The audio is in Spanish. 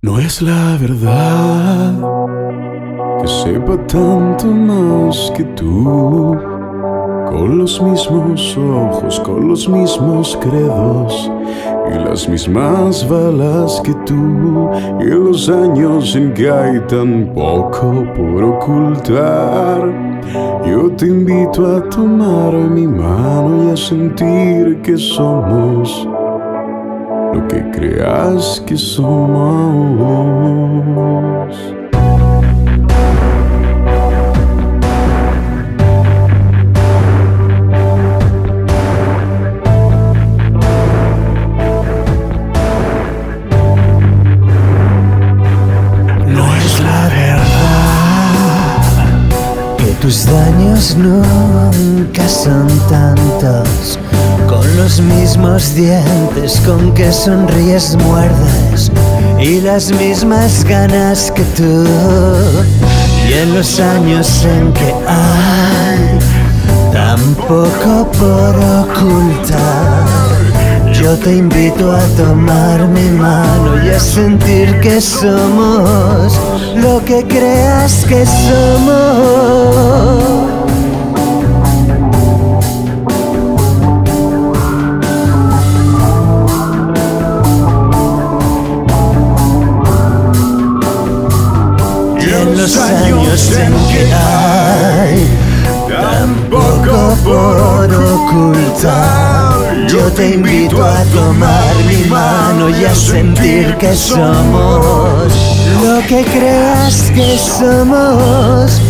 No es la verdad. Que sepa tanto más que tú, con los mismos ojos, con los mismos credos. Y las mismas balas que tú, y los años en que hay tan poco por ocultar. Yo te invito a tomar mi mano y a sentir que somos lo que creas que somos. No es la verdad tus daños nunca son tantos. Con los mismos dientes con que sonríes, muerdes y las mismas ganas que tú. Y en los años en que hay tan poco por ocultar. Yo te invito a tomar mi mano y a sentir que somos lo que creas que somos. Los años en que hay tan poco por ocultar, yo te invito a tomar mi mano y a sentir que somos lo que creas que somos.